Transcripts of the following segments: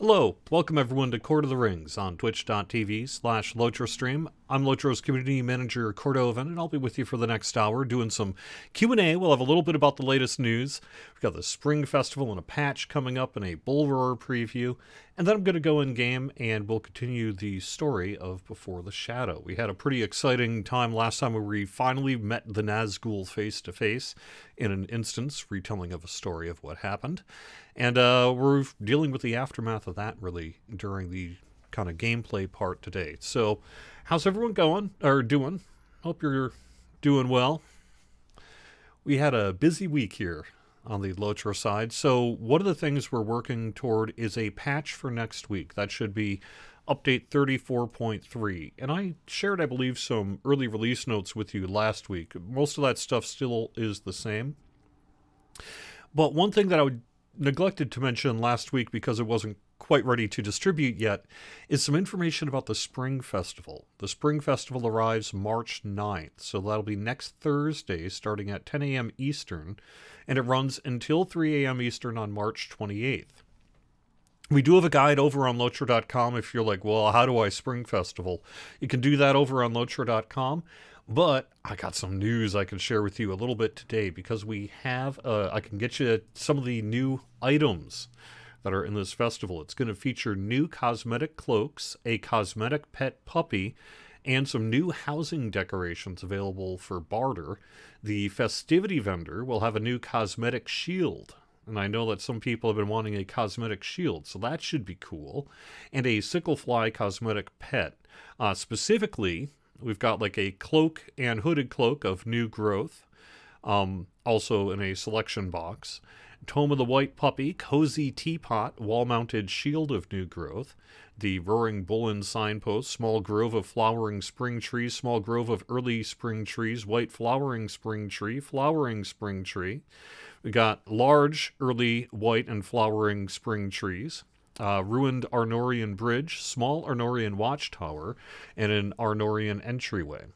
Hello, welcome everyone to Cord of the Rings on twitch.tv slash LotroStream. I'm Lotro's community manager Cordovan, and I'll be with you for the next hour doing some Q&A. We'll have a little bit about the latest news. We've got the Spring Festival and a patch coming up and a Bull Roar preview. And then I'm going to go in game and we'll continue the story of Before the Shadow. We had a pretty exciting time last time where we finally met the Nazgul face to face in an instance retelling of a story of what happened. And uh, we're dealing with the aftermath of that really during the kind of gameplay part today. So, how's everyone going or doing? Hope you're doing well. We had a busy week here on the Lotro side. So one of the things we're working toward is a patch for next week. That should be update 34.3. And I shared, I believe, some early release notes with you last week. Most of that stuff still is the same. But one thing that I neglected to mention last week because it wasn't quite ready to distribute yet is some information about the Spring Festival. The Spring Festival arrives March 9th, so that'll be next Thursday starting at 10 a.m. Eastern and it runs until 3 a.m. Eastern on March 28th. We do have a guide over on Lotro.com if you're like, well, how do I Spring Festival? You can do that over on Lotro.com. But I got some news I can share with you a little bit today because we have, uh, I can get you some of the new items that are in this festival. It's going to feature new cosmetic cloaks, a cosmetic pet puppy, and some new housing decorations available for barter. The festivity vendor will have a new cosmetic shield. And I know that some people have been wanting a cosmetic shield, so that should be cool. And a sicklefly cosmetic pet. Uh, specifically, we've got like a cloak and hooded cloak of new growth, um, also in a selection box. Tome of the White Puppy, Cozy Teapot, Wall Mounted Shield of New Growth, the Roaring Bullen Signpost, Small Grove of Flowering Spring Trees, Small Grove of Early Spring Trees, White Flowering Spring Tree, Flowering Spring Tree. We got large, early, white, and flowering spring trees. Uh, ruined Arnorian Bridge, small Arnorian Watchtower, and an Arnorian entryway.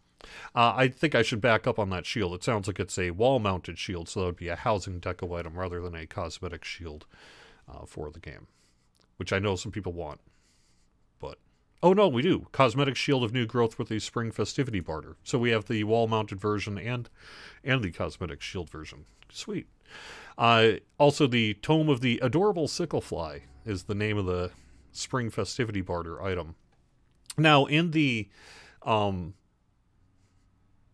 Uh, I think I should back up on that shield. It sounds like it's a wall-mounted shield, so that would be a housing deco item rather than a cosmetic shield uh, for the game, which I know some people want. But oh no, we do cosmetic shield of new growth with the spring festivity barter. So we have the wall-mounted version and and the cosmetic shield version. Sweet. Uh, also, the tome of the adorable sicklefly is the name of the spring festivity barter item. Now, in the um,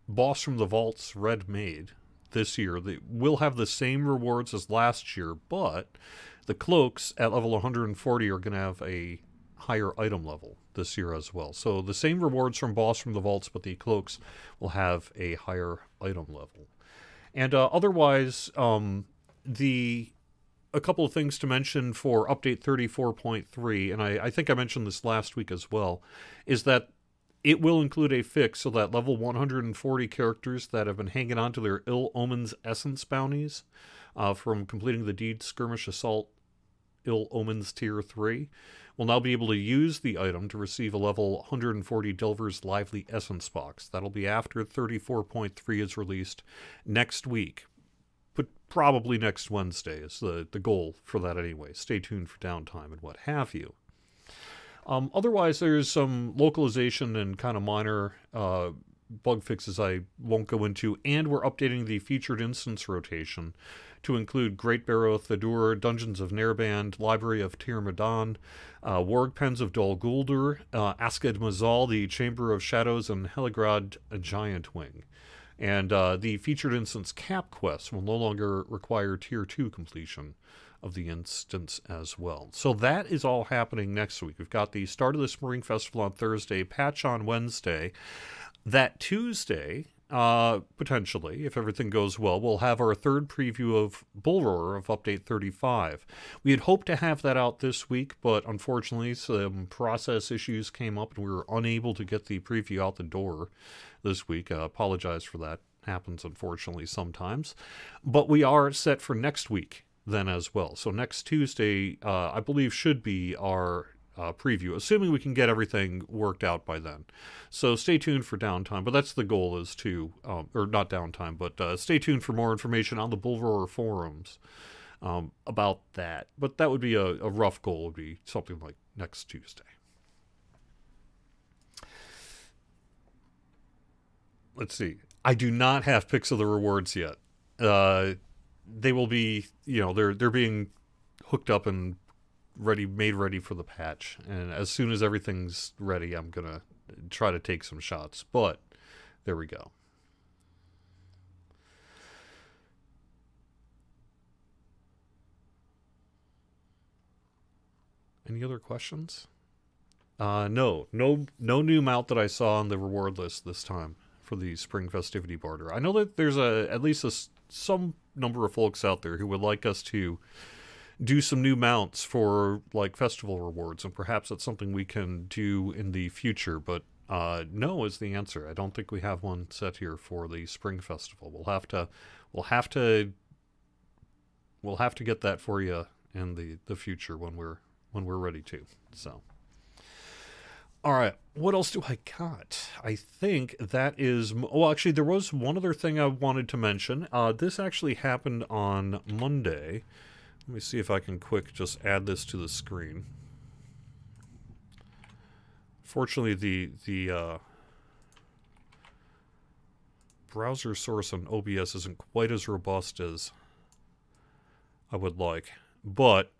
Boss from the Vaults Red Maid this year. They will have the same rewards as last year, but the cloaks at level 140 are going to have a higher item level this year as well. So the same rewards from Boss from the Vaults, but the cloaks will have a higher item level. And uh, otherwise, um, the a couple of things to mention for update 34.3, and I, I think I mentioned this last week as well, is that it will include a fix so that level 140 characters that have been hanging on to their Ill Omens Essence bounties uh, from completing the Deed Skirmish Assault Ill Omens Tier 3 will now be able to use the item to receive a level 140 Delver's Lively Essence box. That'll be after 34.3 is released next week. But probably next Wednesday is the, the goal for that anyway. Stay tuned for downtime and what have you. Um, otherwise, there's some localization and kind of minor uh, bug fixes I won't go into, and we're updating the featured instance rotation to include Great Barrow Thadur, Dungeons of Naerband, Library of Tir'Medan, uh, Warg Pens of Dol Guldur, uh, Asked Mazal, the Chamber of Shadows, and Helegrod Giant Wing. And uh, the featured instance cap quests will no longer require Tier 2 completion of the instance as well. So that is all happening next week. We've got the start of the Spring Festival on Thursday, patch on Wednesday. That Tuesday, uh, potentially, if everything goes well, we'll have our third preview of Bull Roar of Update 35. We had hoped to have that out this week, but unfortunately, some process issues came up and we were unable to get the preview out the door this week. Uh, apologize for that. Happens, unfortunately, sometimes. But we are set for next week then as well. So next Tuesday, uh, I believe, should be our uh, preview, assuming we can get everything worked out by then. So stay tuned for downtime, but that's the goal is to, um, or not downtime, but uh, stay tuned for more information on the Bull Roar forums um, about that. But that would be a, a rough goal. Would be something like next Tuesday. Let's see. I do not have picks of the rewards yet. Uh, they will be, you know, they're they're being hooked up and ready, made ready for the patch. And as soon as everything's ready, I'm gonna try to take some shots. But there we go. Any other questions? Uh, no, no, no new mount that I saw on the reward list this time for the spring festivity barter. I know that there's a at least a, some number of folks out there who would like us to do some new mounts for like festival rewards, and perhaps that's something we can do in the future. But uh, no is the answer. I don't think we have one set here for the spring festival. We'll have to, we'll have to, we'll have to get that for you in the the future when we're when we're ready to. So. All right, what else do I got? I think that is. Well, actually, there was one other thing I wanted to mention. Uh, this actually happened on Monday. Let me see if I can quick just add this to the screen. Fortunately, the the uh, browser source on OBS isn't quite as robust as I would like, but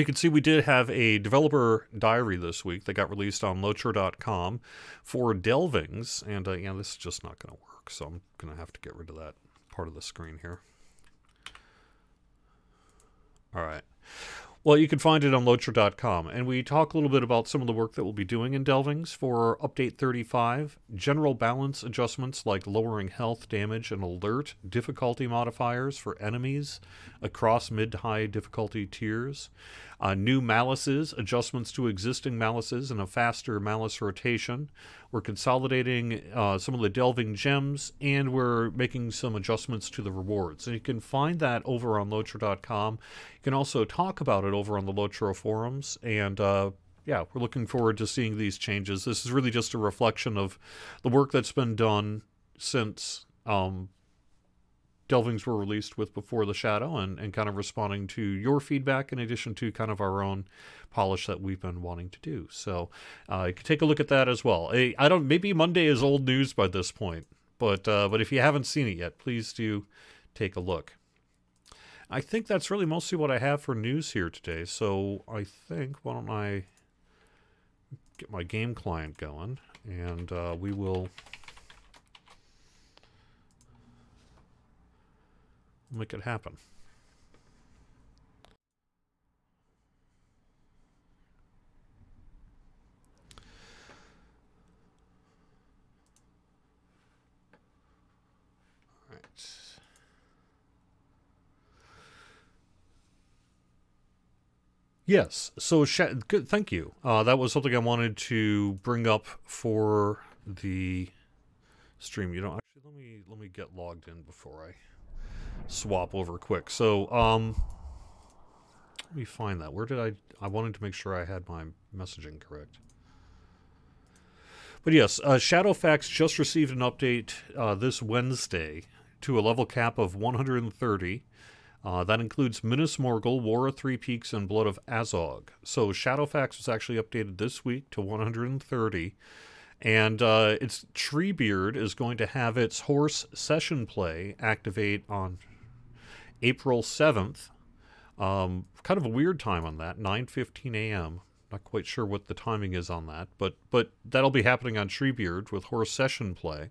you can see we did have a developer diary this week that got released on Lotro.com for Delvings, and uh, yeah, this is just not going to work, so I'm going to have to get rid of that part of the screen here. All right. Well, you can find it on Lotro.com, and we talk a little bit about some of the work that we'll be doing in Delvings for Update 35, general balance adjustments like lowering health, damage, and alert difficulty modifiers for enemies across mid-high difficulty tiers, uh, new malices, adjustments to existing malices, and a faster malice rotation. We're consolidating uh, some of the delving gems, and we're making some adjustments to the rewards. And you can find that over on Lotro.com. You can also talk about it over on the Lotro forums, and uh, yeah, we're looking forward to seeing these changes. This is really just a reflection of the work that's been done since um, delvings were released with Before the Shadow and, and kind of responding to your feedback in addition to kind of our own polish that we've been wanting to do. So uh, you can take a look at that as well. I, I don't maybe Monday is old news by this point, but uh, but if you haven't seen it yet, please do take a look. I think that's really mostly what I have for news here today. So I think why don't I get my game client going and uh, we will make it happen. Yes. So, good. Thank you. Uh, that was something I wanted to bring up for the stream. You know, actually, let me let me get logged in before I swap over quick. So, um, let me find that. Where did I... I wanted to make sure I had my messaging correct. But yes, uh, Shadowfax just received an update uh, this Wednesday to a level cap of 130. Uh, that includes Minas Morgul, War of Three Peaks, and Blood of Azog. So Shadowfax was actually updated this week to 130. And uh, its Treebeard is going to have its horse session play activate on April 7th. Um, kind of a weird time on that, 9:15 a.m. Not quite sure what the timing is on that, but but that'll be happening on Treebeard with horse session play.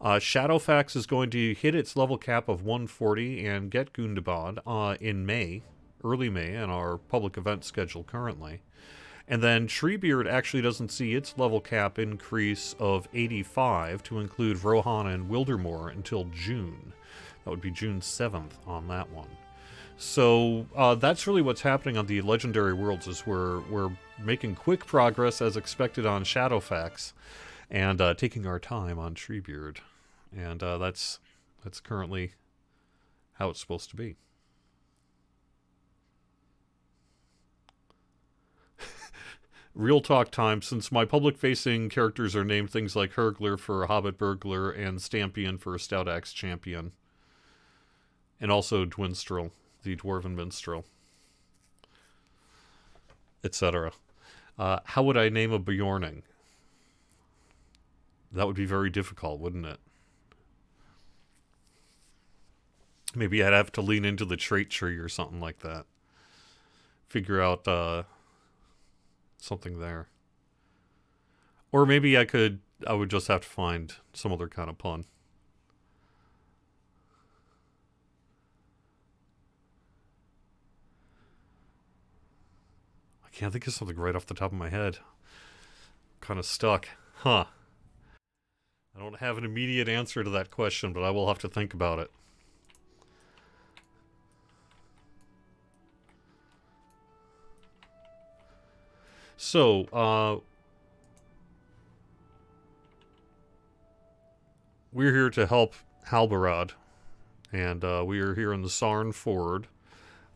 Uh, Shadowfax is going to hit its level cap of 140 and get Gundabad uh, in May, early May, in our public event schedule currently. And then Treebeard actually doesn't see its level cap increase of 85 to include Rohan and Wildermore until June. That would be June 7th on that one. So uh, that's really what's happening on the Legendary Worlds is we're, we're making quick progress as expected on Shadowfax and uh, taking our time on Treebeard. And uh, that's, that's currently how it's supposed to be. Real talk time since my public facing characters are named things like Hurgler for a Hobbit Burglar and Stampion for a Stout Axe Champion. and also Dwinstrel, the Dwarven Minstrel, etc. Uh, how would I name a Beorning? That would be very difficult, wouldn't it? Maybe I'd have to lean into the trait tree or something like that. Figure out uh, something there. Or maybe I could, I would just have to find some other kind of pun. I can't think of something right off the top of my head. kind of stuck. Huh. I don't have an immediate answer to that question, but I will have to think about it. So, uh, we're here to help Halbarad, and uh, we are here in the Sarn Ford.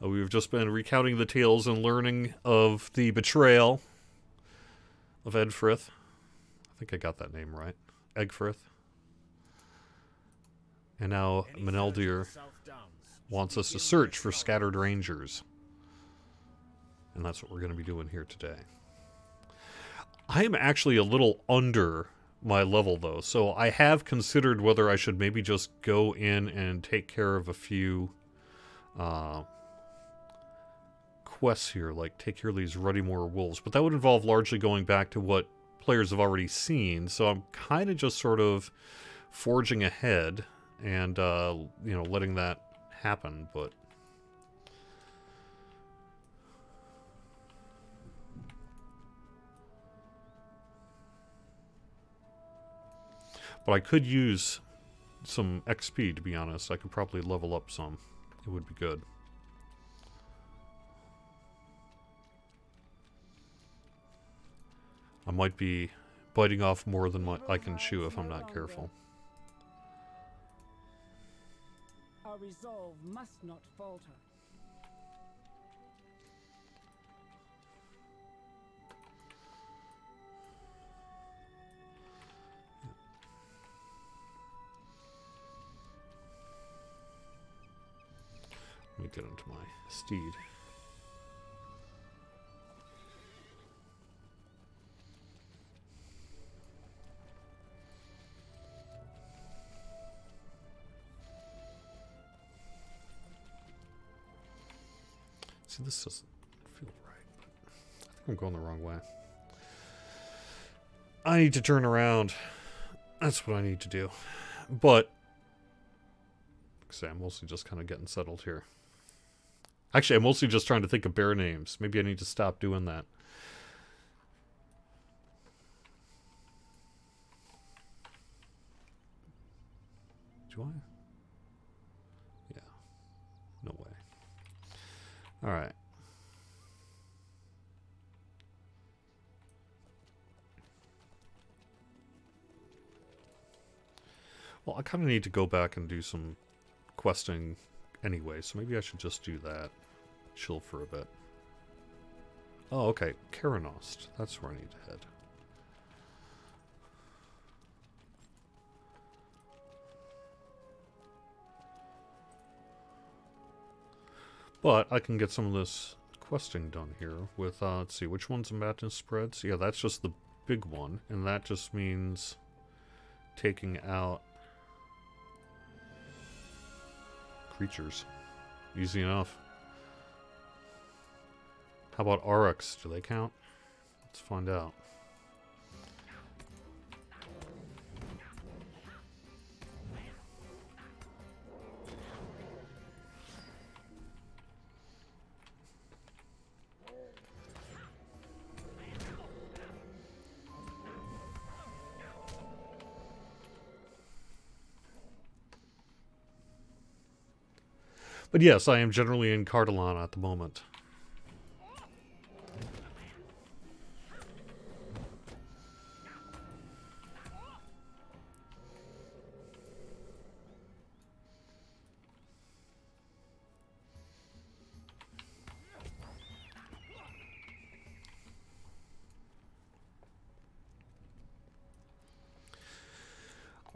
Uh, we've just been recounting the tales and learning of the betrayal of Edfrith. I think I got that name right. Egfrith. And now Meneldir wants us to search for scattered rangers. And that's what we're going to be doing here today. I am actually a little under my level though, so I have considered whether I should maybe just go in and take care of a few uh, quests here, like take care of these Ruddymore wolves, but that would involve largely going back to what players have already seen, so I'm kind of just sort of forging ahead and, uh, you know, letting that happen, but But I could use some XP, to be honest. I could probably level up some. It would be good. I might be biting off more than what I can chew if I'm not careful. Our resolve must not falter. Me get onto my steed. See, this doesn't feel right, I think I'm going the wrong way. I need to turn around. That's what I need to do. But, say, I'm mostly just kind of getting settled here. Actually, I'm mostly just trying to think of bear names. Maybe I need to stop doing that. Do I? Yeah. No way. Alright. Well, I kind of need to go back and do some questing anyway, so maybe I should just do that. Chill for a bit. Oh, okay. Karanost. That's where I need to head. But I can get some of this questing done here with, uh, let's see, which one's madness spreads? Yeah, that's just the big one, and that just means taking out creatures. Easy enough. How about Aurochs? Do they count? Let's find out. But yes, I am generally in Cardolan at the moment.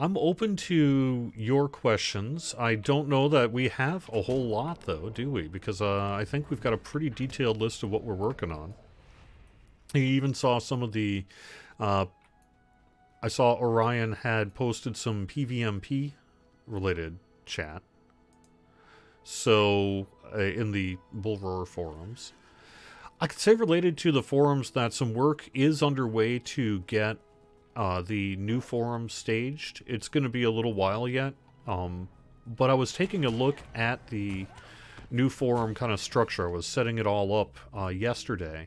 I'm open to your questions. I don't know that we have a whole lot, though, do we? Because uh, I think we've got a pretty detailed list of what we're working on. You even saw some of the. Uh, I saw Orion had posted some PVMP related chat. So, uh, in the Bullroar forums. I could say related to the forums that some work is underway to get uh, the new forum staged. It's going to be a little while yet, um, but I was taking a look at the new forum kind of structure. I was setting it all up uh, yesterday,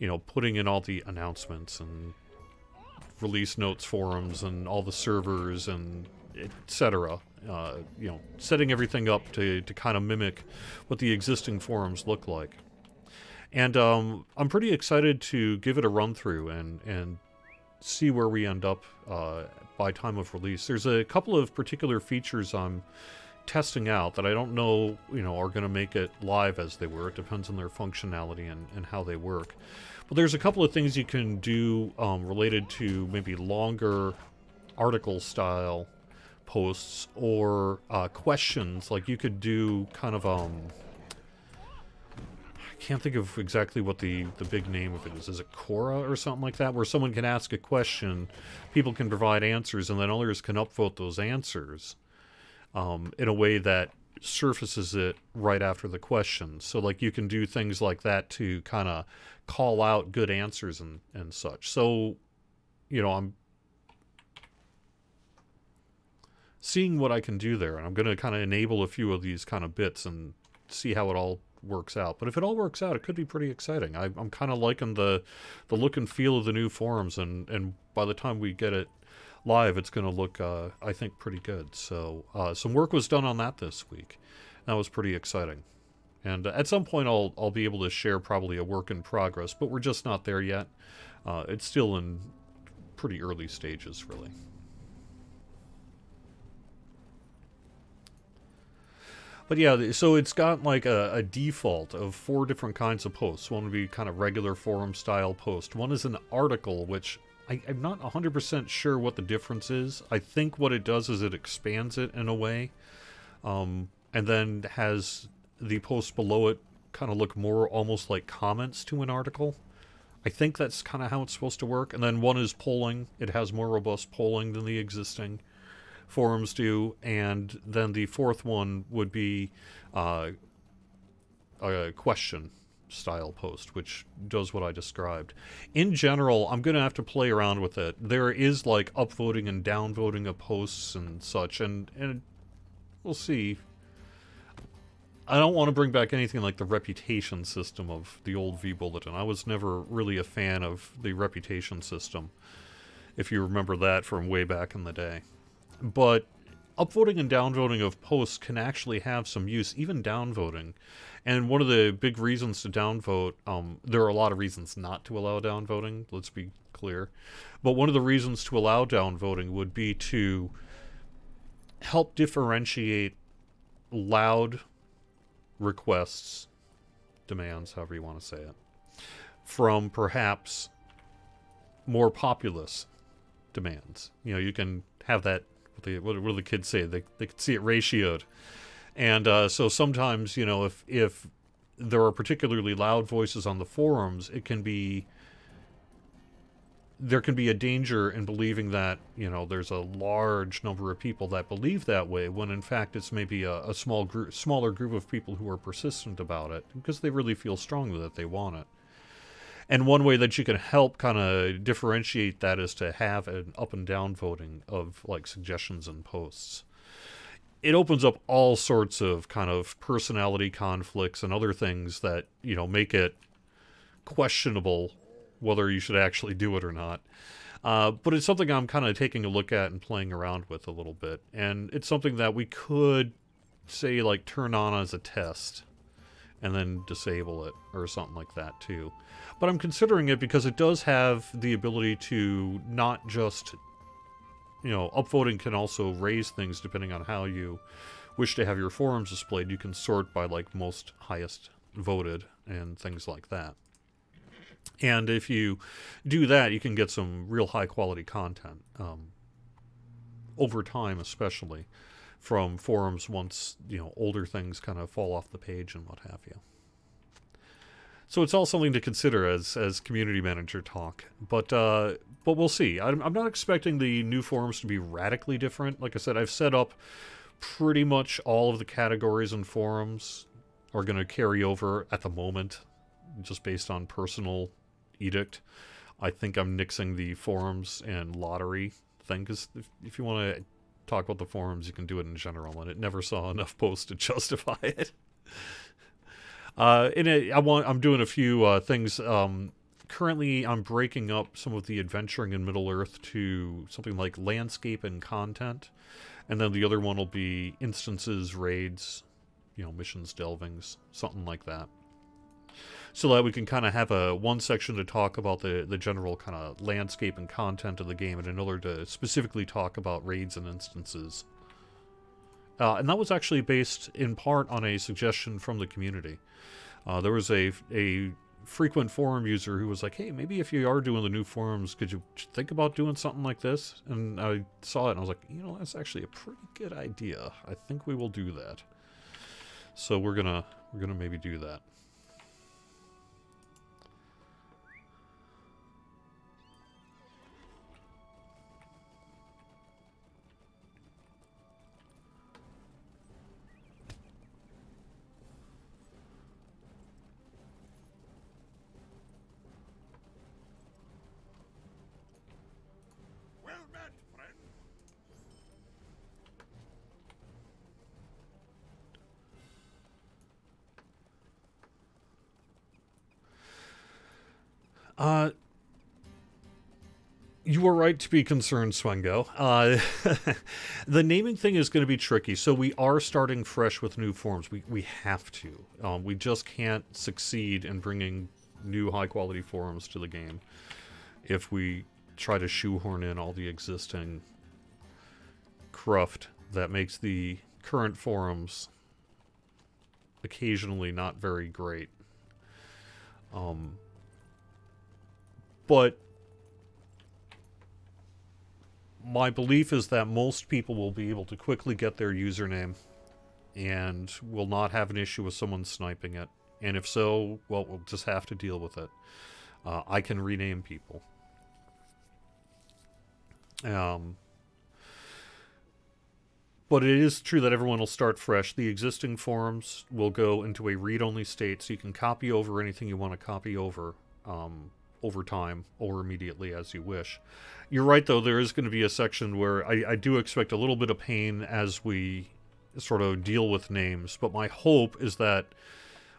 you know, putting in all the announcements and release notes forums and all the servers and etc. Uh, you know, setting everything up to, to kind of mimic what the existing forums look like. And um, I'm pretty excited to give it a run through and, and see where we end up uh, by time of release. There's a couple of particular features I'm testing out that I don't know, you know, are going to make it live as they were. It depends on their functionality and, and how they work. But there's a couple of things you can do um, related to maybe longer article style posts or uh, questions. Like you could do kind of um, can't think of exactly what the, the big name of it is. Is it Quora or something like that? Where someone can ask a question, people can provide answers, and then others can upvote those answers um, in a way that surfaces it right after the question. So, like, you can do things like that to kind of call out good answers and, and such. So, you know, I'm seeing what I can do there, and I'm going to kind of enable a few of these kind of bits and see how it all works out. But if it all works out, it could be pretty exciting. I, am kind of liking the the look and feel of the new forums, and and by the time we get it live, it's going to look, uh, I think, pretty good. So uh, some work was done on that this week. That was pretty exciting. And at some point, I'll I'll be able to share probably a work in progress, but we're just not there yet. Uh, it's still in pretty early stages, really. But yeah, so it's got like a, a, default of four different kinds of posts. One would be kind of regular forum style post. One is an article, which I, am not 100% sure what the difference is. I think what it does is it expands it in a way, um, and then has the posts below it kind of look more almost like comments to an article. I think that's kind of how it's supposed to work. And then one is polling. It has more robust polling than the existing forums do, and then the fourth one would be uh, a question style post, which does what I described. In general, I'm going to have to play around with it. There is like upvoting and downvoting of posts and such, and, and we'll see. I don't want to bring back anything like the reputation system of the old vBulletin. I was never really a fan of the reputation system, if you remember that from way back in the day but upvoting and downvoting of posts can actually have some use, even downvoting. And one of the big reasons to downvote, um, there are a lot of reasons not to allow downvoting, let's be clear. But one of the reasons to allow downvoting would be to help differentiate loud requests, demands, however you want to say it, from perhaps more populous demands. You know, you can have that what, the, what, what do the kids say? They, they can see it ratioed. And uh, so sometimes, you know, if, if there are particularly loud voices on the forums, it can be there can be a danger in believing that you know there's a large number of people that believe that way when in fact it's maybe a, a small group smaller group of people who are persistent about it because they really feel strongly that they want it and one way that you can help kind of differentiate that is to have an up and down voting of like suggestions and posts. It opens up all sorts of kind of personality conflicts and other things that, you know, make it questionable whether you should actually do it or not. Uh, but it's something I'm kind of taking a look at and playing around with a little bit. And it's something that we could say, like, turn on as a test and then disable it or something like that, too. But I'm considering it because it does have the ability to not just, you know, upvoting can also raise things depending on how you wish to have your forums displayed. You can sort by, like, most highest voted and things like that. And if you do that, you can get some real high quality content. Um, over time, especially from forums once you know older things kind of fall off the page and what have you. So it's all something to consider as as community manager talk. But uh, but we'll see. I'm, I'm not expecting the new forums to be radically different. Like I said, I've set up pretty much all of the categories and forums are going to carry over at the moment, just based on personal edict. I think I'm nixing the forums and lottery thing because if, if you want to talk about the forums, you can do it in general, and it never saw enough posts to justify it. Uh, in it, I want I'm doing a few uh, things. Um, currently, I'm breaking up some of the adventuring in Middle Earth to something like landscape and content, and then the other one will be instances, raids, you know, missions, delvings, something like that so that we can kind of have a one section to talk about the the general kind of landscape and content of the game, and another to specifically talk about raids and instances. Uh, and that was actually based in part on a suggestion from the community. Uh, there was a a frequent forum user who was like, "Hey, maybe if you are doing the new forums, could you think about doing something like this?" And I saw it and I was like, "You know, that's actually a pretty good idea. I think we will do that." So we're gonna we're gonna maybe do that. To be concerned, Swengo. Uh, the naming thing is going to be tricky. So we are starting fresh with new forms. We we have to. Um, we just can't succeed in bringing new high quality forums to the game if we try to shoehorn in all the existing cruft that makes the current forums occasionally not very great. Um, but my belief is that most people will be able to quickly get their username and will not have an issue with someone sniping it. And if so, well, we'll just have to deal with it. Uh, I can rename people. Um, but it is true that everyone will start fresh. The existing forums will go into a read-only state, so you can copy over anything you want to copy over. Um, over time or immediately as you wish. You're right, though, there is going to be a section where I, I do expect a little bit of pain as we sort of deal with names, but my hope is that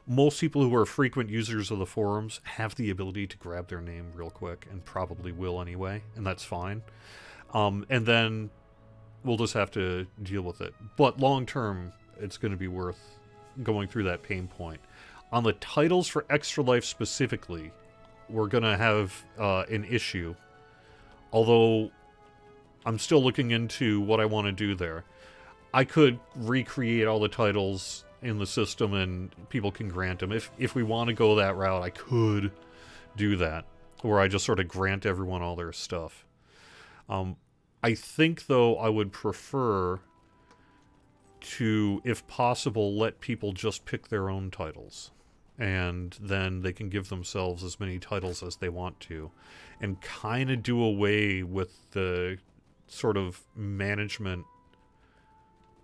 most people who are frequent users of the forums have the ability to grab their name real quick and probably will anyway, and that's fine. Um, and then we'll just have to deal with it. But long term, it's going to be worth going through that pain point. On the titles for Extra Life specifically, we're going to have uh, an issue. Although I'm still looking into what I want to do there. I could recreate all the titles in the system and people can grant them. If, if we want to go that route, I could do that. Where I just sort of grant everyone all their stuff. Um, I think, though, I would prefer to, if possible, let people just pick their own titles and then they can give themselves as many titles as they want to and kind of do away with the sort of management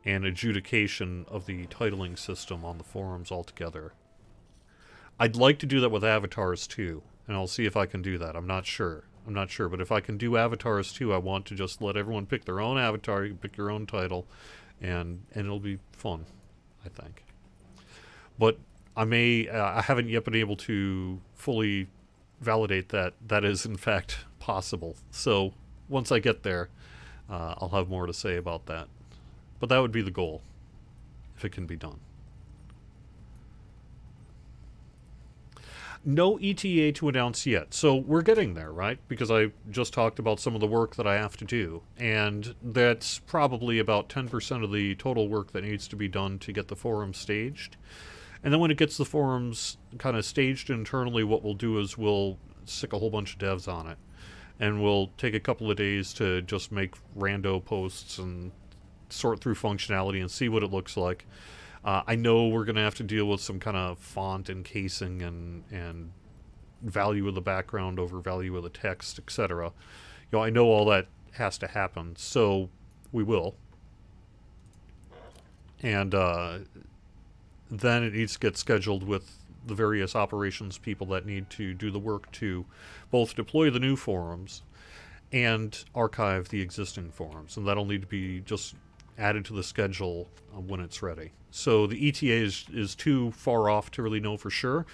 and adjudication of the titling system on the forums altogether. I'd like to do that with avatars too, and I'll see if I can do that. I'm not sure. I'm not sure, but if I can do avatars too, I want to just let everyone pick their own avatar, you pick your own title, and and it'll be fun, I think. But I may uh, I haven't yet been able to fully validate that that is in fact possible. So once I get there, uh, I'll have more to say about that. But that would be the goal, if it can be done. No ETA to announce yet. So we're getting there, right? Because I just talked about some of the work that I have to do. And that's probably about 10% of the total work that needs to be done to get the forum staged. And then when it gets the forums kind of staged internally, what we'll do is we'll stick a whole bunch of devs on it. and we'll take a couple of days to just make rando posts and sort through functionality and see what it looks like. Uh, I know we're going to have to deal with some kind of font and casing and and value of the background over value of the text, etc. You know, I know all that has to happen, so we will. And uh, then it needs to get scheduled with the various operations people that need to do the work to both deploy the new forums and archive the existing forums. And that'll need to be just added to the schedule uh, when it's ready. So the ETA is, is too far off to really know for sure,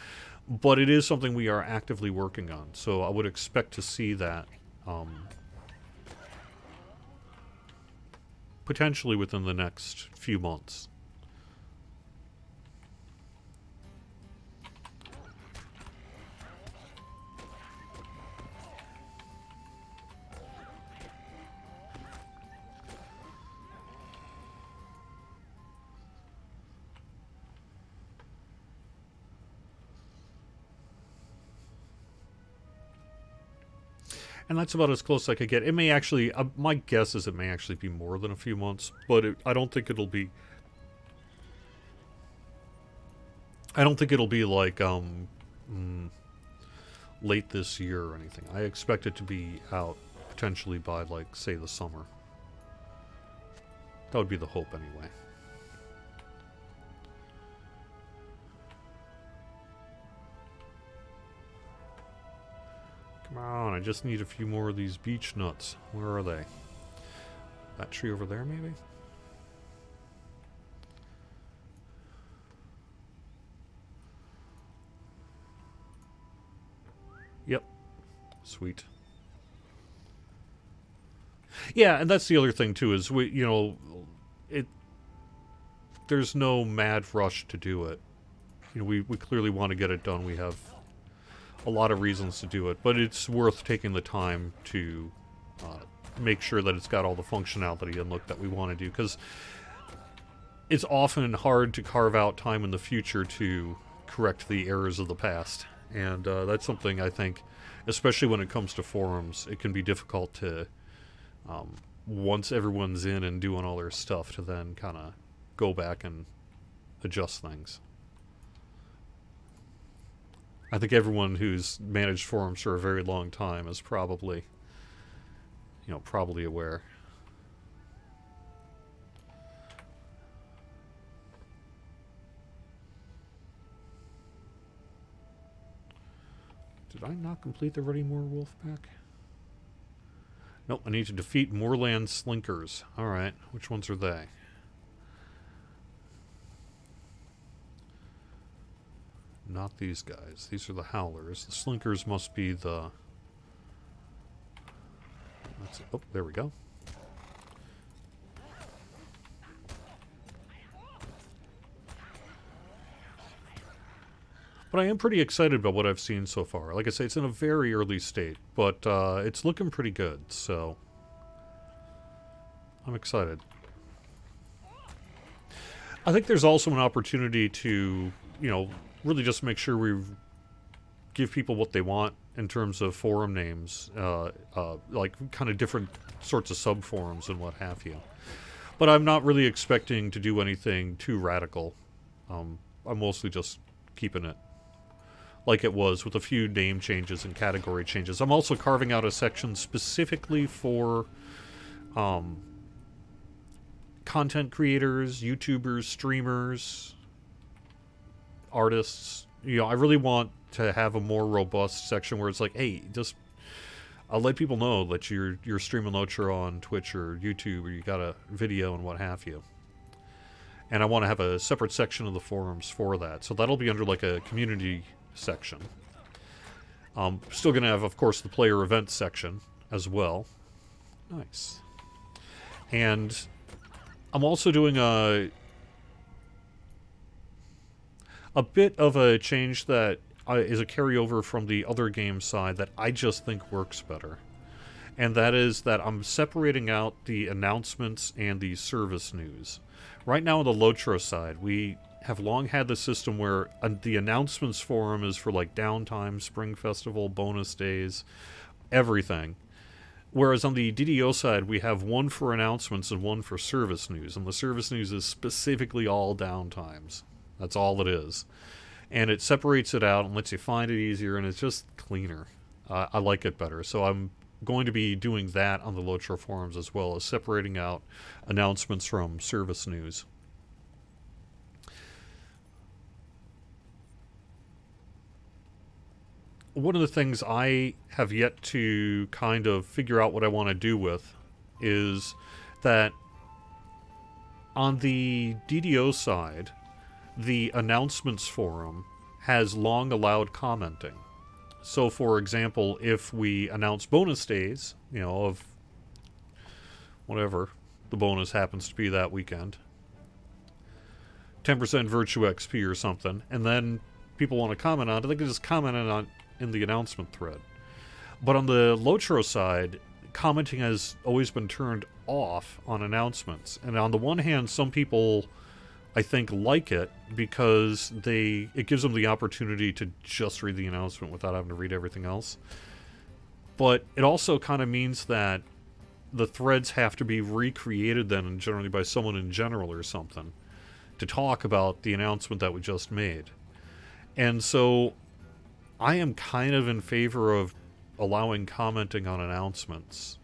but it is something we are actively working on. So I would expect to see that um, potentially within the next few months. And that's about as close as I could get. It may actually, uh, my guess is it may actually be more than a few months, but it, I don't think it'll be. I don't think it'll be like um, mm, late this year or anything. I expect it to be out potentially by like say the summer. That would be the hope anyway. Come on, I just need a few more of these beech nuts. Where are they? That tree over there, maybe? Yep. Sweet. Yeah, and that's the other thing too is we, you know, it there's no mad rush to do it. You know, we we clearly want to get it done. We have a lot of reasons to do it, but it's worth taking the time to uh, make sure that it's got all the functionality and look that we want to do, because it's often hard to carve out time in the future to correct the errors of the past, and uh, that's something I think, especially when it comes to forums, it can be difficult to, um, once everyone's in and doing all their stuff, to then kind of go back and adjust things. I think everyone who's managed forums for a very long time is probably, you know, probably aware. Did I not complete the Ruddy Moor Wolf pack? Nope, I need to defeat Moorland Slinkers. Alright, which ones are they? Not these guys. These are the Howlers. The Slinkers must be the... oh, there we go. But I am pretty excited about what I've seen so far. Like I say, it's in a very early state, but uh, it's looking pretty good, so... I'm excited. I think there's also an opportunity to, you know, really just make sure we give people what they want in terms of forum names, uh, uh, like kind of different sorts of sub forums and what have you. But I'm not really expecting to do anything too radical. Um, I'm mostly just keeping it like it was with a few name changes and category changes. I'm also carving out a section specifically for um, content creators, YouTubers, streamers, artists. You know, I really want to have a more robust section where it's like, hey, just I'll let people know that you're you're streaming Lotro on Twitch or YouTube or you got a video and what have you. And I want to have a separate section of the forums for that. So that'll be under like a community section. Um, still going to have, of course, the player event section as well. Nice. And I'm also doing a a bit of a change that uh, is a carryover from the other game side that I just think works better. And that is that I'm separating out the announcements and the service news. Right now on the Lotro side, we have long had the system where uh, the announcements forum is for like downtime, spring festival, bonus days, everything. Whereas on the DDO side, we have one for announcements and one for service news. And the service news is specifically all downtimes. That's all it is. And it separates it out and lets you find it easier, and it's just cleaner. Uh, I like it better. So I'm going to be doing that on the Lotro forums as well as separating out announcements from service news. one of the things I have yet to kind of figure out what I want to do with is that on the DDO side, the announcements forum has long allowed commenting. So, for example, if we announce bonus days, you know, of whatever the bonus happens to be that weekend, 10% virtue XP or something, and then people want to comment on it, they can just comment on it in the announcement thread. But on the Lotro side, commenting has always been turned off on announcements. And on the one hand, some people I think like it because they it gives them the opportunity to just read the announcement without having to read everything else. But it also kind of means that the threads have to be recreated then and generally by someone in general or something to talk about the announcement that we just made. And so I am kind of in favor of allowing commenting on announcements.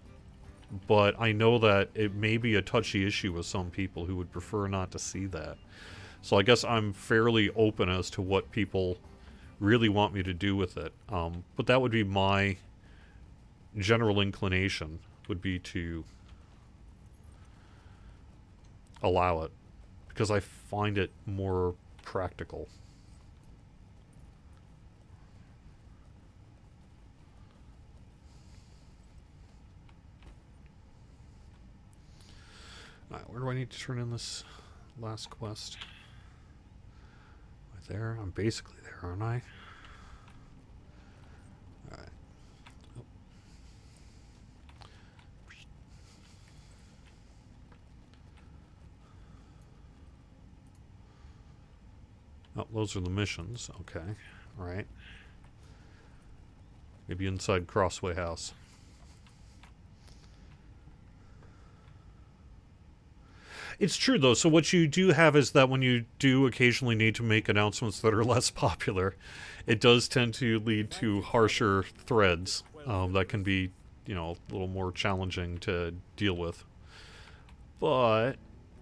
But I know that it may be a touchy issue with some people who would prefer not to see that. So I guess I'm fairly open as to what people really want me to do with it. Um, but that would be my general inclination, would be to allow it. Because I find it more practical. Alright, where do I need to turn in this last quest? Right there? I'm basically there, aren't I? Alright. Oh. oh, those are the missions. Okay. Alright. Maybe inside Crossway House. It's true though. So what you do have is that when you do occasionally need to make announcements that are less popular, it does tend to lead to harsher threads um, that can be, you know, a little more challenging to deal with. But,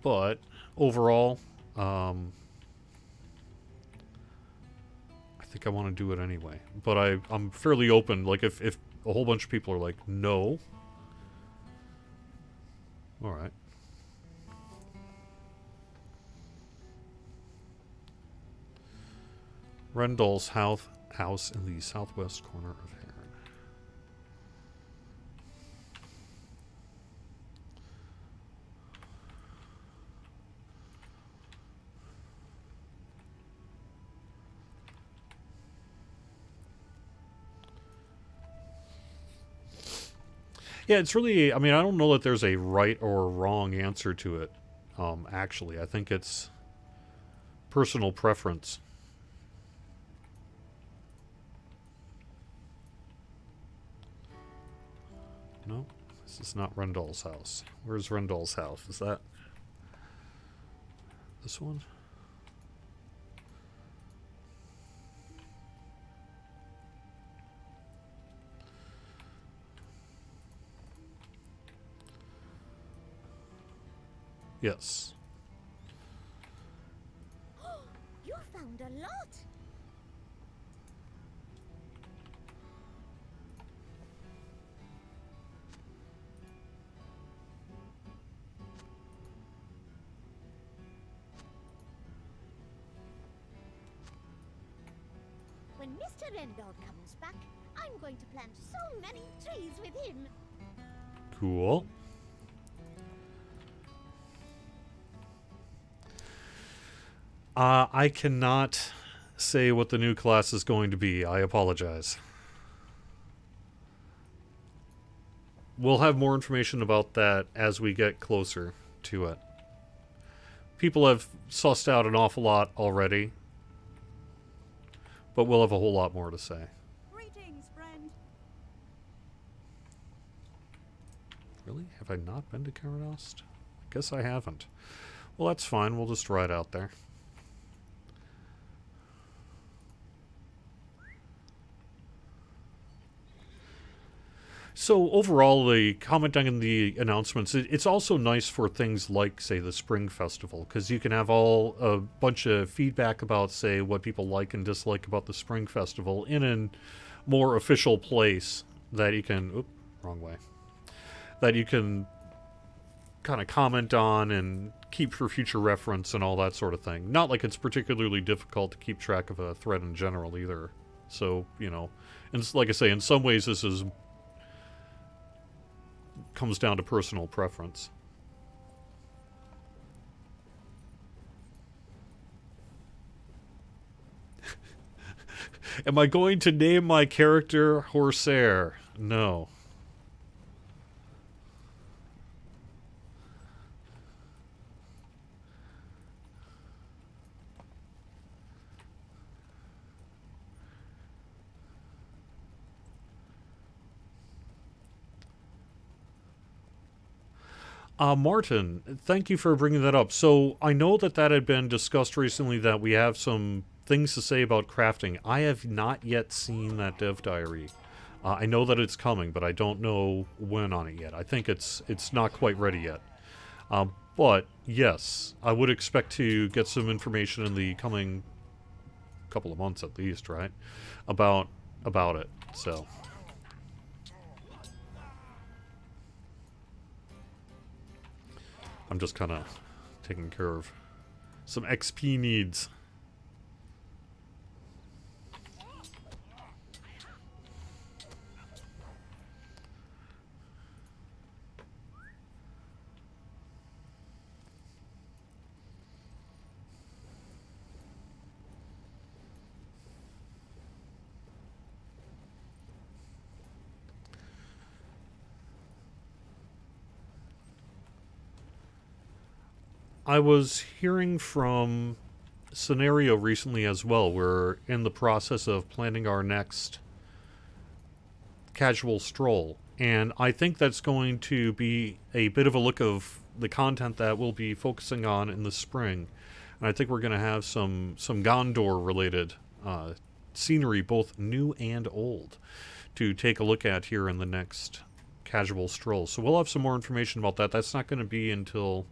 but overall, um, I think I want to do it anyway. But I, I'm fairly open. Like if if a whole bunch of people are like, no. All right. Rendell's house, house in the southwest corner of Harran. Yeah, it's really, I mean, I don't know that there's a right or wrong answer to it, um, actually. I think it's personal preference. No, this is not Rendell's house. Where's Rendell's house? Is that this one? Yes. you found a lot. Rendell comes back, I'm going to plant so many trees with him. Cool. Uh, I cannot say what the new class is going to be. I apologize. We'll have more information about that as we get closer to it. People have sussed out an awful lot already but we'll have a whole lot more to say. Greetings, friend. Really? Have I not been to Karanost? I guess I haven't. Well, that's fine. We'll just ride out there. So overall, the commenting on the announcements, it, it's also nice for things like, say, the Spring Festival, because you can have all a bunch of feedback about, say, what people like and dislike about the Spring Festival in a more official place that you can, oop, wrong way, that you can kind of comment on and keep for future reference and all that sort of thing. Not like it's particularly difficult to keep track of a thread in general either. So, you know, and like I say, in some ways this is comes down to personal preference. Am I going to name my character Horsair? No. Uh, Martin, thank you for bringing that up. So I know that that had been discussed recently that we have some things to say about crafting. I have not yet seen that dev diary. Uh, I know that it's coming, but I don't know when on it yet. I think it's it's not quite ready yet. Um, but yes, I would expect to get some information in the coming couple of months at least, right? About about it. So. I'm just kind of taking care of some XP needs. I was hearing from Scenario recently as well. We're in the process of planning our next casual stroll. And I think that's going to be a bit of a look of the content that we'll be focusing on in the spring. And I think we're going to have some, some Gondor related uh, scenery, both new and old, to take a look at here in the next casual stroll. So we'll have some more information about that. That's not going to be until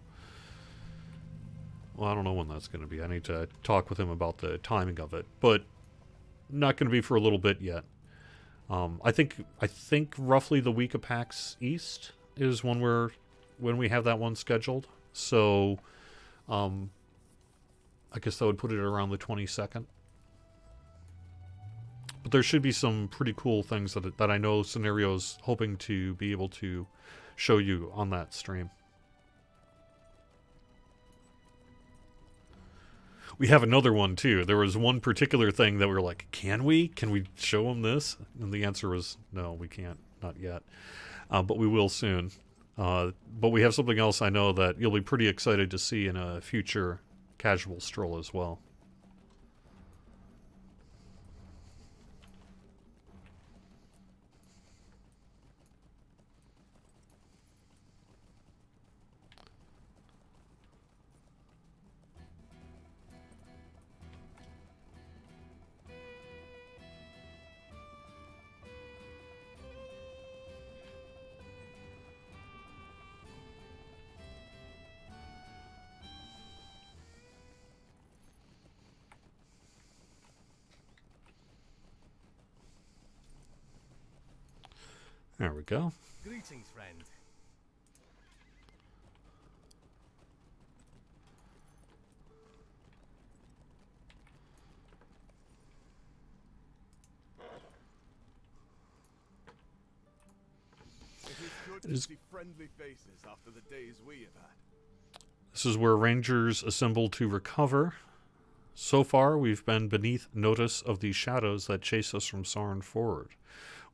well, I don't know when that's going to be. I need to talk with him about the timing of it, but not going to be for a little bit yet. Um, I think I think roughly the week of PAX East is when we're when we have that one scheduled. So, um, I guess that would put it around the 22nd. But there should be some pretty cool things that that I know scenarios hoping to be able to show you on that stream. We have another one too. There was one particular thing that we were like, can we? Can we show them this? And the answer was no, we can't, not yet. Uh, but we will soon. Uh, but we have something else I know that you'll be pretty excited to see in a future casual stroll as well. Go. Greetings, friend. It is is- see friendly faces after the days we have had. This is where Rangers assemble to recover. So far, we've been beneath notice of the shadows that chase us from Sarn Ford.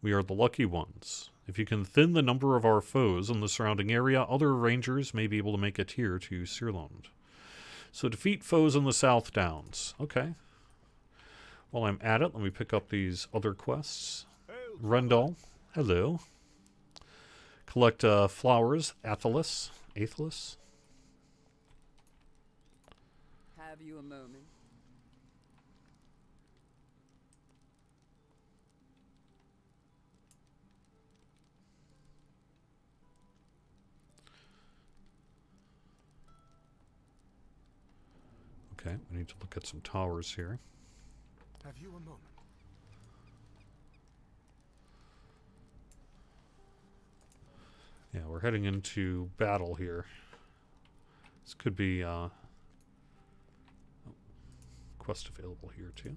We are the lucky ones. If you can thin the number of our foes in the surrounding area, other Rangers may be able to make it here to Searland. So defeat foes in the South Downs. Okay. While I'm at it, let me pick up these other quests. Hail, Rendell, hello. Collect uh, flowers, athelas, athelas. Have you a moment? Okay, we need to look at some towers here. Have you a moment? Yeah, we're heading into battle here. This could be uh, oh, quest available here too.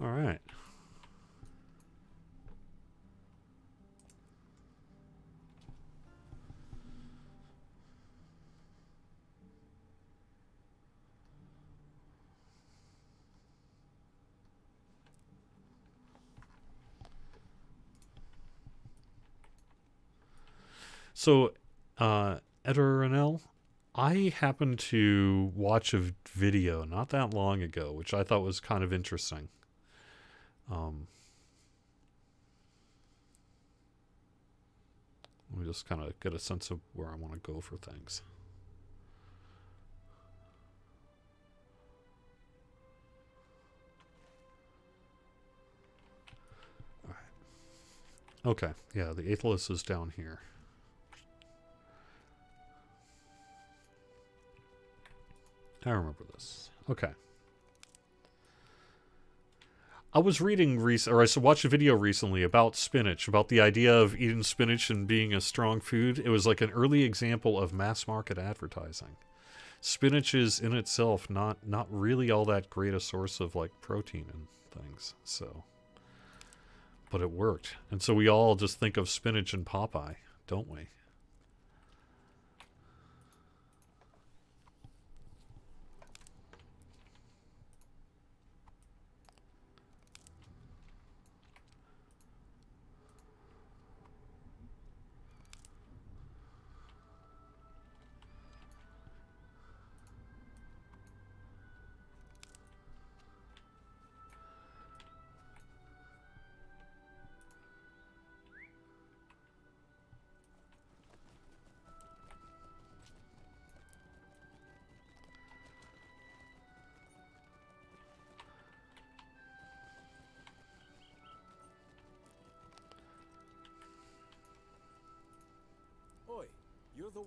All right. So, uh, Ederanel, I happened to watch a video not that long ago, which I thought was kind of interesting. Um, let me just kind of get a sense of where I want to go for things. All right. Okay, yeah, the athelas is down here. I remember this. Okay. I was reading rec- or I watched a video recently about spinach, about the idea of eating spinach and being a strong food. It was like an early example of mass market advertising. Spinach is in itself not not really all that great a source of like protein and things. So but it worked. And so we all just think of spinach and Popeye, don't we?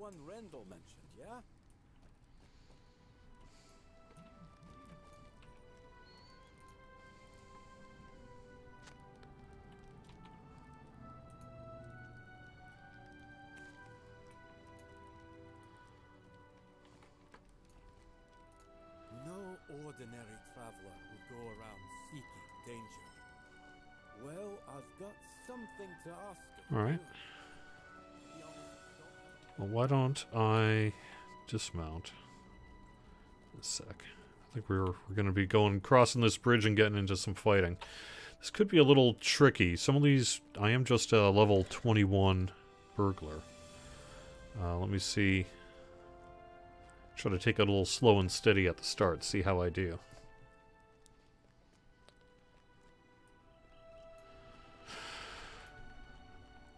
One Rendell mentioned, yeah? No ordinary traveler would go around seeking danger. Well, I've got something to ask All right. you. Well, why don't I dismount? A sec. I think we're we're gonna be going crossing this bridge and getting into some fighting. This could be a little tricky. Some of these, I am just a level 21 burglar. Uh, let me see. Try to take it a little slow and steady at the start. See how I do.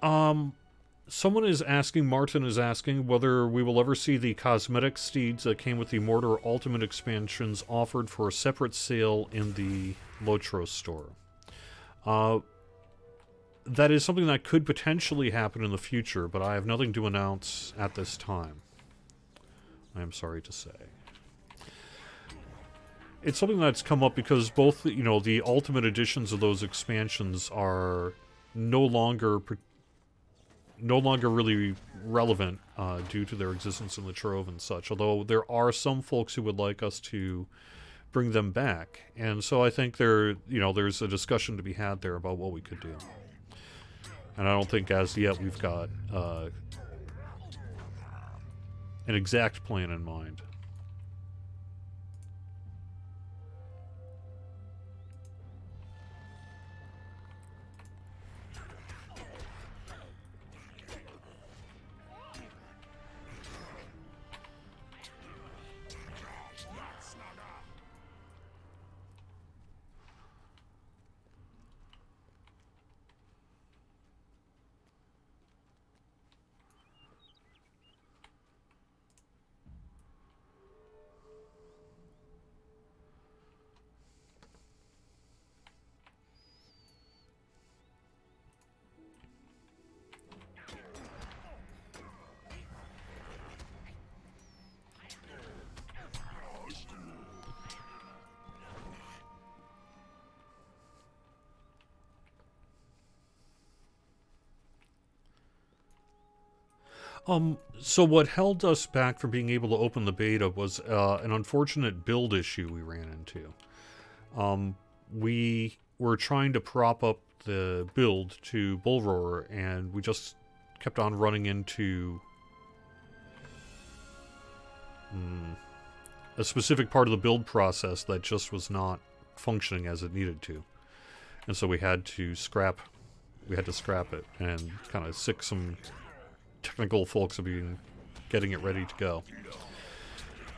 Um, Someone is asking, Martin is asking, whether we will ever see the cosmetic steeds that came with the Mordor Ultimate expansions offered for a separate sale in the Lotro store. Uh, that is something that could potentially happen in the future, but I have nothing to announce at this time. I am sorry to say. It's something that's come up because both, you know, the Ultimate editions of those expansions are no longer no longer really relevant uh, due to their existence in the Trove and such. Although there are some folks who would like us to bring them back, and so I think there, you know, there's a discussion to be had there about what we could do. And I don't think as yet we've got uh, an exact plan in mind. Um, so what held us back from being able to open the beta was uh, an unfortunate build issue we ran into. Um, we were trying to prop up the build to Bullroar, and we just kept on running into mm, a specific part of the build process that just was not functioning as it needed to. And so we had to scrap we had to scrap it and kind of sick some technical folks of being getting it ready to go.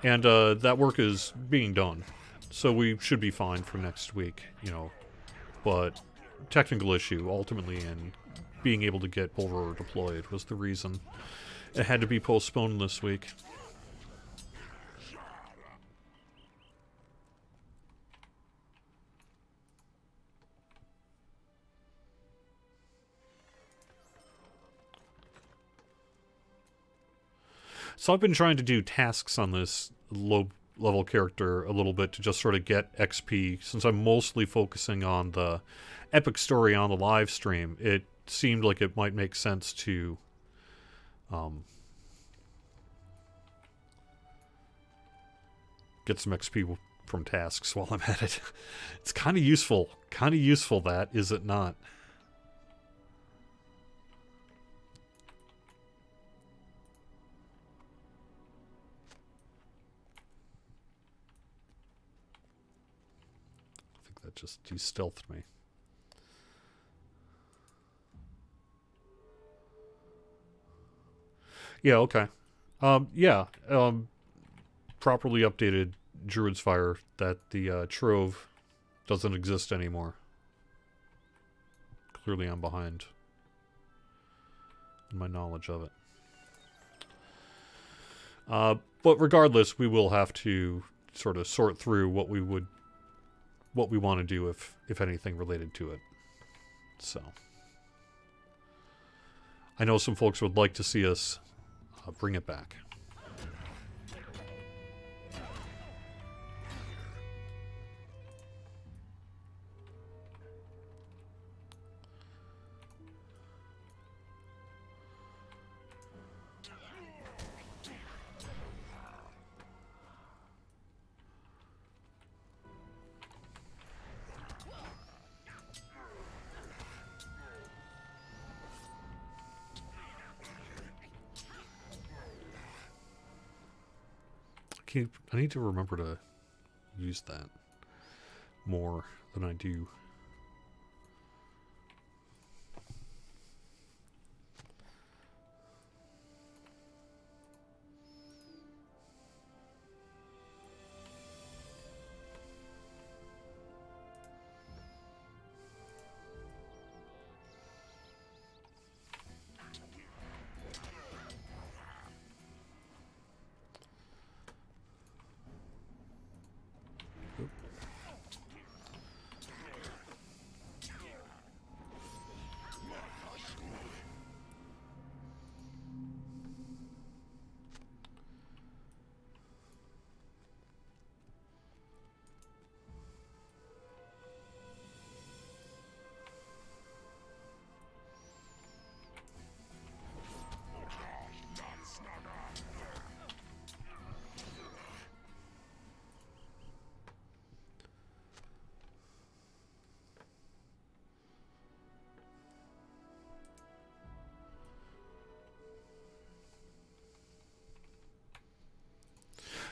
And uh, that work is being done, so we should be fine for next week, you know. But technical issue ultimately in being able to get Bullroar deployed was the reason it had to be postponed this week. So I've been trying to do tasks on this low level character a little bit to just sort of get XP. Since I'm mostly focusing on the epic story on the live stream, it seemed like it might make sense to um, get some XP from tasks while I'm at it. It's kind of useful. Kind of useful that, is it not? Just de-stealthed me. Yeah, okay. Um, yeah, um, properly updated Druid's Fire that the uh, Trove doesn't exist anymore. Clearly I'm behind in my knowledge of it. Uh, but regardless, we will have to sort of sort through what we would what we want to do if if anything related to it. So I know some folks would like to see us uh, bring it back. Need to remember to use that more than I do.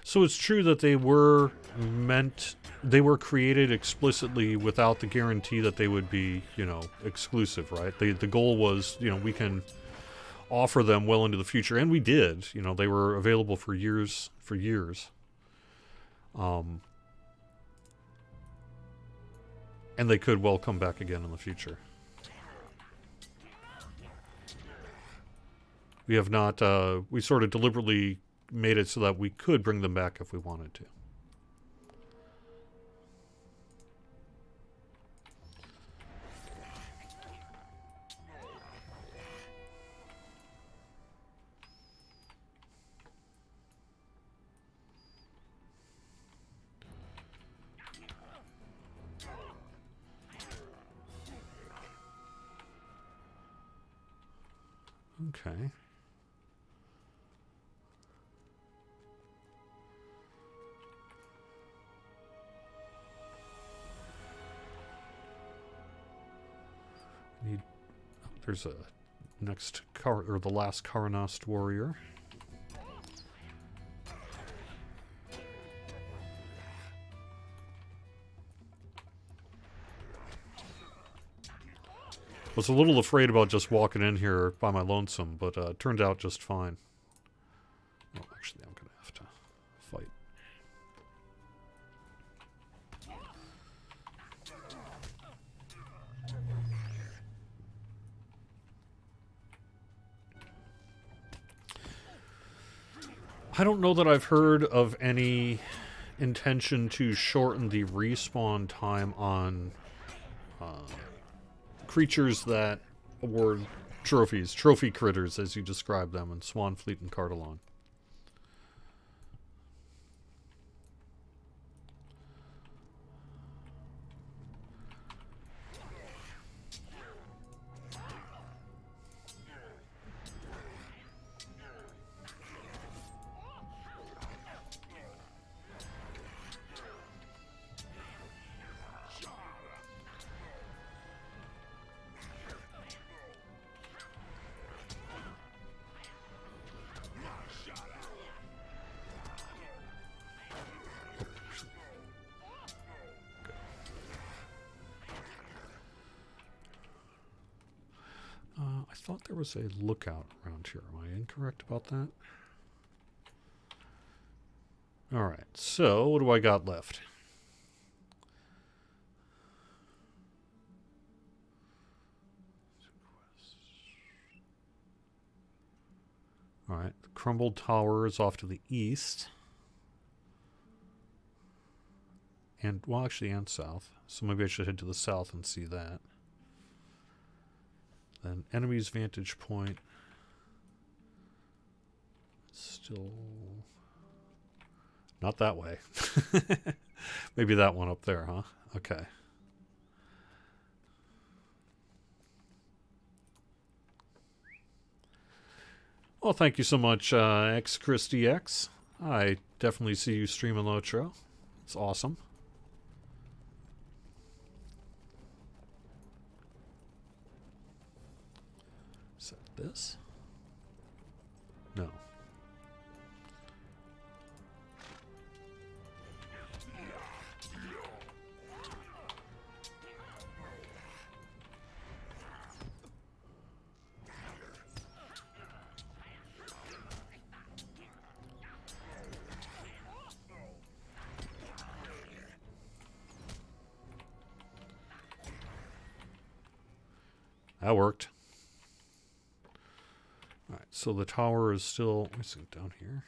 So it's true that they were meant, they were created explicitly without the guarantee that they would be, you know, exclusive, right? They, the goal was, you know, we can offer them well into the future, and we did. You know, they were available for years, for years. Um, and they could well come back again in the future. We have not, uh, we sort of deliberately made it so that we could bring them back if we wanted to. Or the last Karnost warrior. Was a little afraid about just walking in here by my lonesome, but uh, turned out just fine. I don't know that I've heard of any intention to shorten the respawn time on uh, creatures that award trophies, trophy critters as you describe them in Swanfleet and Cardolan. I thought there was a lookout around here. Am I incorrect about that? Alright, so what do I got left? Alright, the crumbled tower is off to the east. And, well, actually, and south. So maybe I should head to the south and see that. Then enemy's vantage point. Still not that way. Maybe that one up there, huh? Okay. Well, thank you so much, uh, X Christy X. I definitely see you streaming Lotro. It's awesome. This? No. That worked. So the tower is still let me see down here.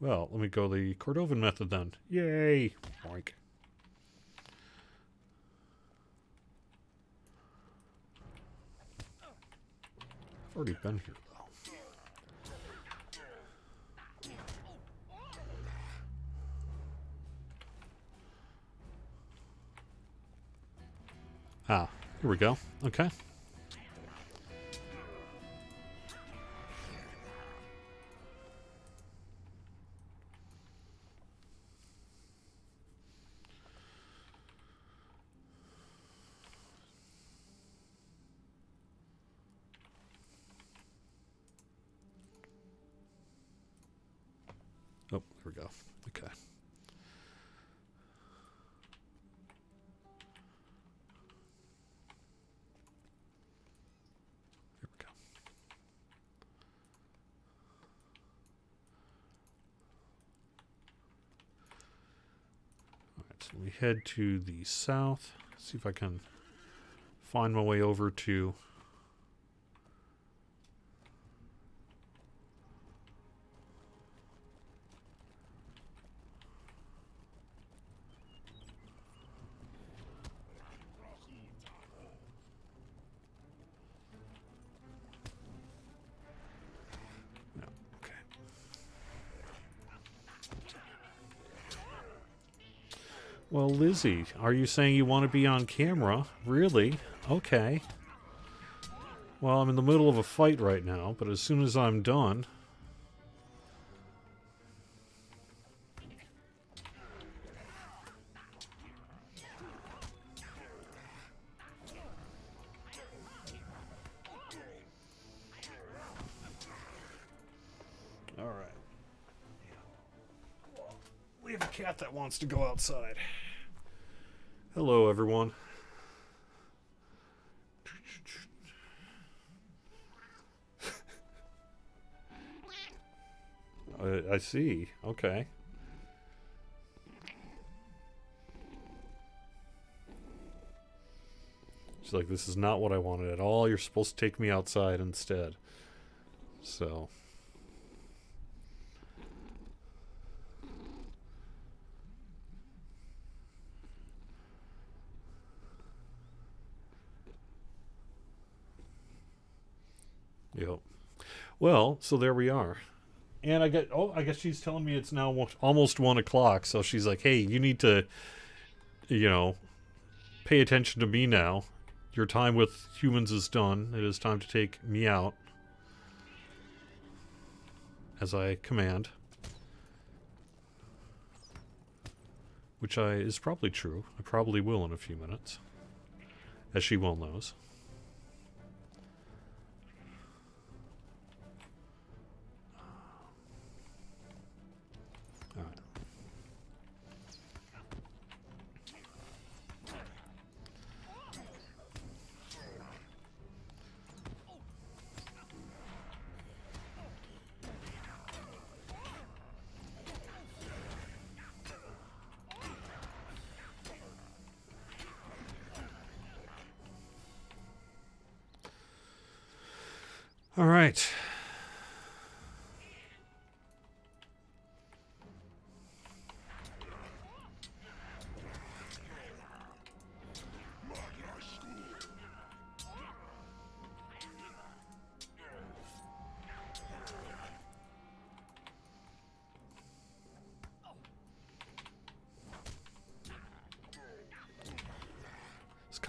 Well, let me go the Cordovan method then. Yay! Boink. I've already been here though. Ah, here we go. Okay. So we head to the south. See if I can find my way over to. Lizzie, are you saying you want to be on camera? Really? Okay. Well, I'm in the middle of a fight right now, but as soon as I'm done... All right. We have a cat that wants to go outside. Hello, everyone. I, I see. Okay. She's like, this is not what I wanted at all. You're supposed to take me outside instead. So. Yep. Well, so there we are. And I get, oh, I guess she's telling me it's now almost one o'clock. So she's like, hey, you need to, you know, pay attention to me now. Your time with humans is done. It is time to take me out. As I command. Which I is probably true. I probably will in a few minutes. As she well knows.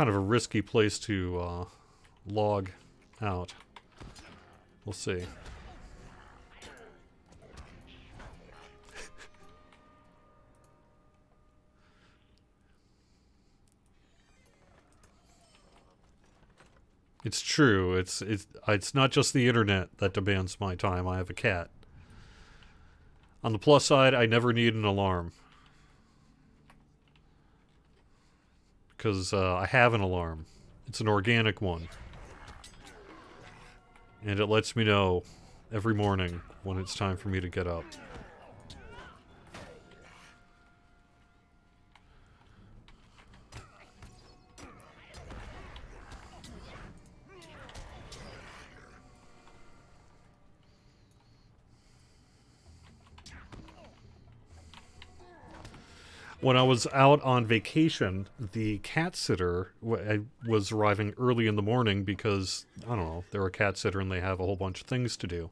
Kind of a risky place to uh, log out. We'll see. it's true. It's it's it's not just the internet that demands my time. I have a cat. On the plus side, I never need an alarm. Because uh, I have an alarm. It's an organic one and it lets me know every morning when it's time for me to get up. When I was out on vacation, the cat sitter was arriving early in the morning because I don't know they're a cat sitter and they have a whole bunch of things to do.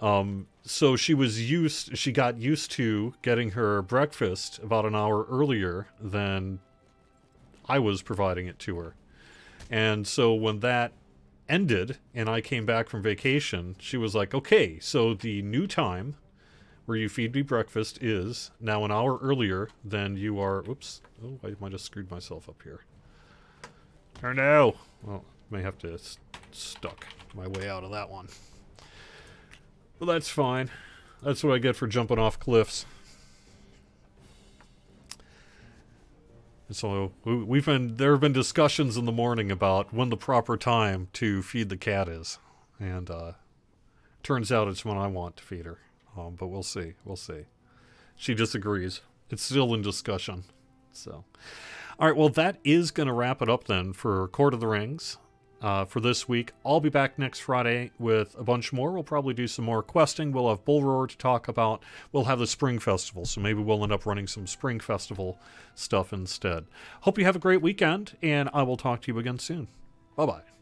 Um, so she was used. She got used to getting her breakfast about an hour earlier than I was providing it to her, and so when that ended and I came back from vacation, she was like, "Okay, so the new time." Where you feed me breakfast is now an hour earlier than you are. Oops. Oh, I might have screwed myself up here. Or no. Well, may have to st stuck my way out of that one. Well, that's fine. That's what I get for jumping off cliffs. And So we've been there have been discussions in the morning about when the proper time to feed the cat is, and uh, turns out it's when I want to feed her. Um, but we'll see. We'll see. She disagrees. It's still in discussion. So, all right. Well, that is going to wrap it up then for Cord of the Rings. Uh, for this week. I'll be back next Friday with a bunch more. We'll probably do some more questing. We'll have Bull Roar to talk about. We'll have the Spring Festival, so maybe we'll end up running some Spring Festival stuff instead. Hope you have a great weekend, and I will talk to you again soon. Bye bye.